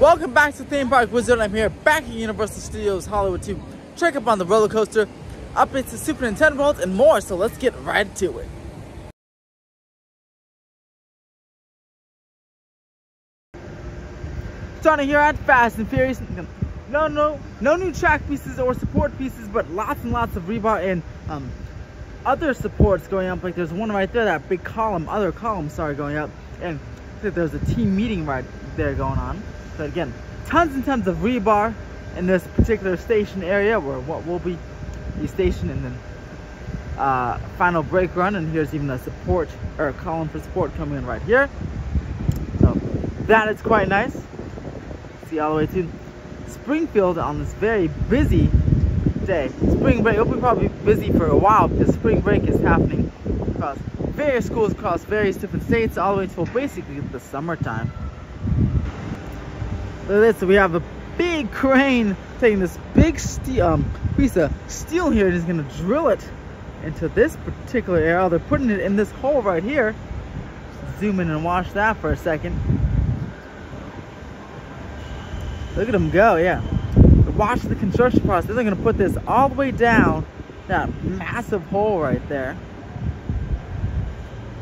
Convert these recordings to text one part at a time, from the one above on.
Welcome back to Theme Park Wizard. I'm here back at Universal Studios Hollywood to check up on the roller coaster, updates to Super Nintendo World, and more. So let's get right to it. Starting here at Fast and Furious. No, no, no new track pieces or support pieces, but lots and lots of rebar and um, other supports going up. Like there's one right there, that big column, other column, sorry, going up. And there's a team meeting right there going on. So again, tons and tons of rebar in this particular station area where what will be the station and then uh, final brake run. And here's even a support or a column for support coming in right here. So that is quite nice. See all the way to Springfield on this very busy day. Spring break, it'll be probably busy for a while because spring break is happening across various schools across various different states all the way until basically the summertime. Look at this, we have a big crane taking this big steel, um, piece of steel here and is gonna drill it into this particular area. They're putting it in this hole right here. Zoom in and watch that for a second. Look at them go, yeah watch the construction process. They're gonna put this all the way down that massive hole right there.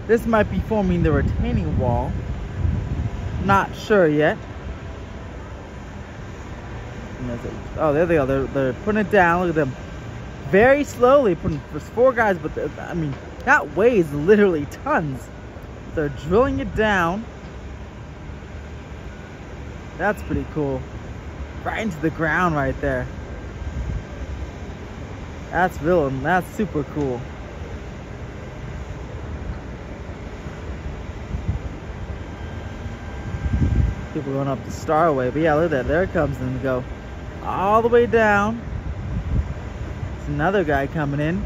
This might be forming the retaining wall. Not sure yet. Oh, there they go. They're, they're putting it down. Look at them. Very slowly putting, there's four guys, but I mean, that weighs literally tons. They're drilling it down. That's pretty cool right into the ground right there. That's real, that's super cool. People going up the Starway, but yeah, look at that, there it comes and go all the way down. It's another guy coming in.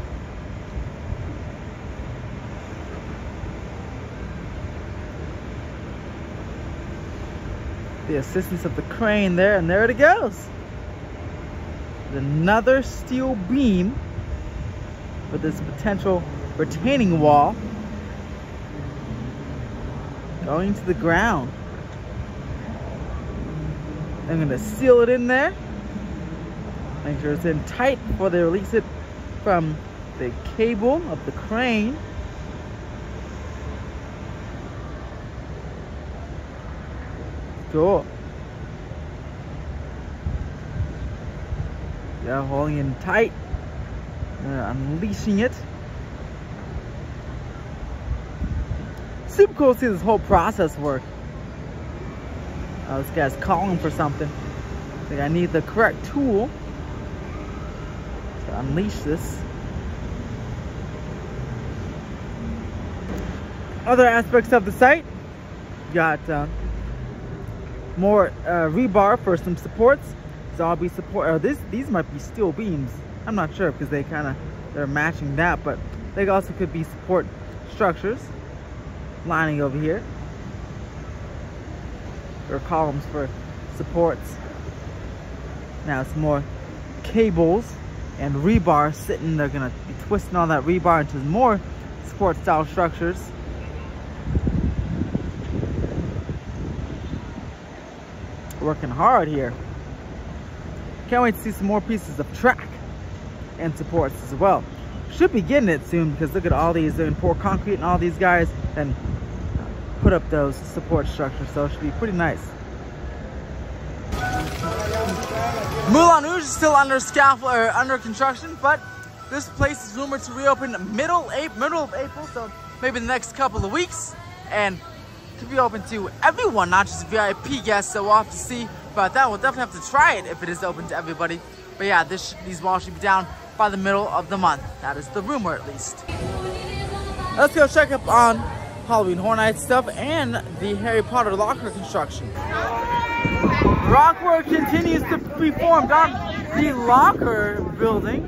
the assistance of the crane there, and there it goes. Another steel beam with this potential retaining wall going to the ground. I'm gonna seal it in there. Make sure it's in tight before they release it from the cable of the crane. Cool. Yeah, holding it tight. Uh, unleashing it. Super cool to see this whole process work. Oh, this guy's calling for something. I need the correct tool to unleash this. Other aspects of the site, got uh, more uh, rebar for some supports. So support. Or this these might be steel beams. I'm not sure because they kind of they're matching that, but they also could be support structures lining over here. Are columns for supports. Now it's more cables and rebar sitting. They're gonna be twisting all that rebar into more support style structures. working hard here. Can't wait to see some more pieces of track and supports as well. Should be getting it soon because look at all these, they're to pour concrete and all these guys and put up those support structures. So it should be pretty nice. Moulin Rouge is still under scaffold or under construction, but this place is rumored to reopen middle April, middle of April, so maybe the next couple of weeks. And to be open to everyone, not just VIP guests. So we'll have to see about that. We'll definitely have to try it if it is open to everybody. But yeah, this these walls should be down by the middle of the month. That is the rumor, at least. Let's go check up on Halloween Horror Nights stuff and the Harry Potter locker construction. Rockwork continues to be formed on the locker building.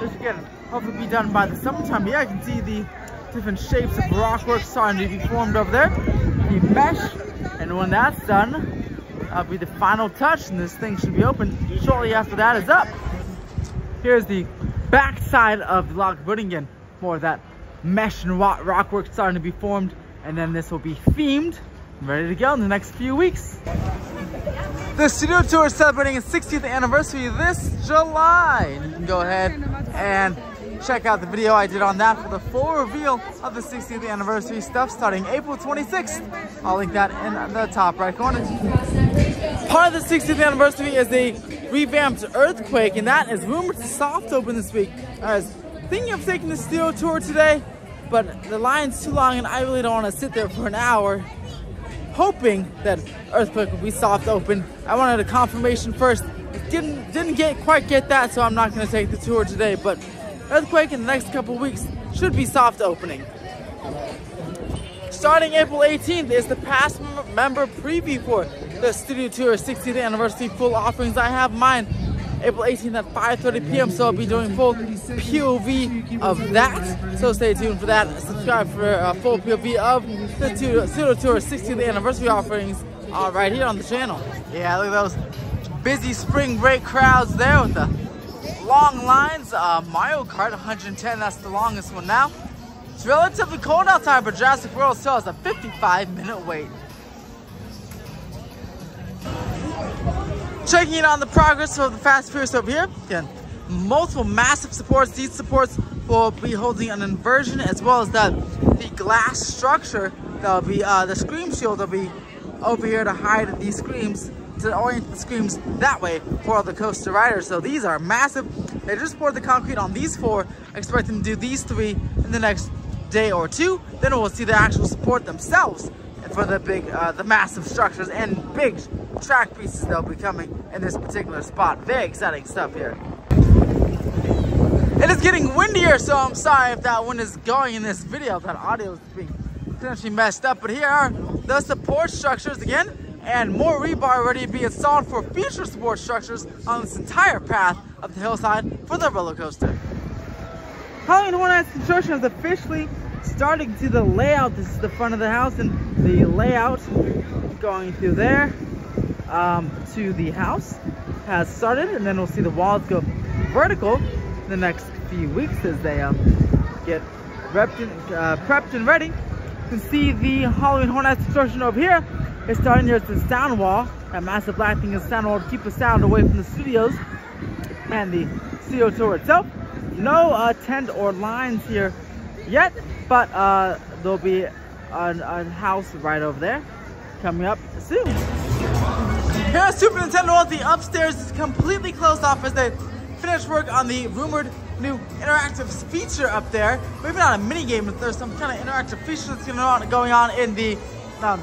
This again, hopefully be done by the summertime. Yeah, I can see the different shapes of rockwork starting to be formed over there. The mesh, and when that's done, that'll be the final touch, and this thing should be open shortly after that is up. Here's the back side of the lock building again. More of that mesh and rock rockwork starting to be formed, and then this will be themed, ready to go in the next few weeks. The studio tour is celebrating its 60th anniversary this July. You can go ahead and check out the video I did on that for the full reveal of the 60th anniversary stuff starting April 26th. I'll link that in the top right corner. Part of the 60th anniversary is a revamped Earthquake, and that is rumored to soft open this week. I was thinking of taking the studio tour today, but the line's too long and I really don't want to sit there for an hour hoping that Earthquake would be soft open. I wanted a confirmation first. Didn't didn't get quite get that, so I'm not gonna take the tour today, but Earthquake in the next couple weeks should be soft opening. Starting April 18th is the past member preview for the Studio Tour 60th anniversary full offerings. I have mine April 18th at 5.30 p.m. So I'll be doing full POV of that. So stay tuned for that. Subscribe for a full POV of the Studio Tour 60th anniversary offerings uh, right here on the channel. Yeah, look at those busy spring break crowds there with the long lines. Uh, Mario Kart 110, that's the longest one now. It's relatively cold outside, but Jurassic World still has a 55 minute wait. Checking in on the progress of the Fast Furious over here. Again, multiple massive supports. These supports will be holding an inversion as well as that the glass structure that'll be uh, the scream shield will be over here to hide these screams to orient the screams that way for the coaster riders. So these are massive. They just poured the concrete on these four. Expect them to do these three in the next day or two. Then we'll see the actual support themselves for the big, uh, the massive structures and big track pieces that'll be coming in this particular spot. Very exciting stuff here. It is getting windier, so I'm sorry if that wind is going in this video, that audio is being potentially messed up. But here are the support structures again, and more rebar ready to be installed for future support structures on this entire path of the hillside for the roller coaster. Halloween Horror Nights construction is officially starting to the layout. This is the front of the house and the layout going through there um, to the house has started and then we'll see the walls go vertical in the next few weeks as they um, get prepped and, uh, prepped and ready. You can see the Halloween Nights construction over here is starting. There's the sound wall. That massive black thing is sound wall to keep the sound away from the studios and the studio tour itself. No uh, tent or lines here yet, but uh, there'll be a, a house right over there coming up soon. Here at Super Nintendo World, the upstairs is completely closed off as they finish work on the rumored new interactive feature up there. Maybe not a mini game, but there's some kind of interactive feature that's going on, in the um,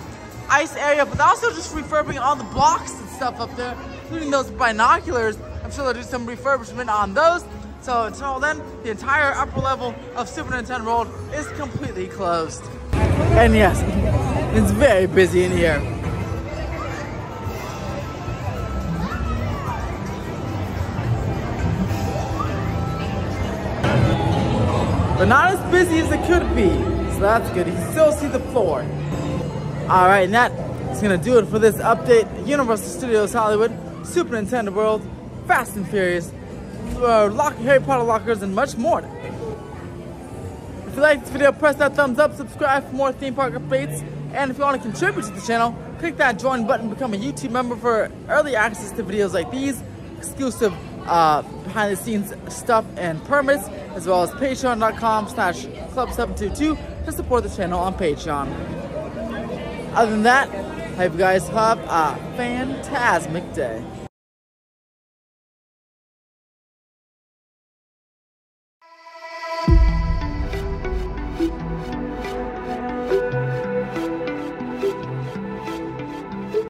ice area, but also just refurbing all the blocks and stuff up there, including those binoculars. I'm sure they'll do some refurbishment on those. So until then, the entire upper level of Super Nintendo World is completely closed. And yes, it's very busy in here. But not as busy as it could be. So that's good. You can still see the floor. Alright, and that is going to do it for this update. Universal Studios Hollywood, Super Nintendo World, Fast and Furious, uh, lock, Harry Potter lockers, and much more. If you like this video, press that thumbs up, subscribe for more theme park updates, and if you want to contribute to the channel, click that join button, become a YouTube member for early access to videos like these, exclusive uh, behind the scenes stuff and permits, as well as patreon.com slash club722 to support the channel on Patreon. Other than that, I hope you guys have a fantastic day.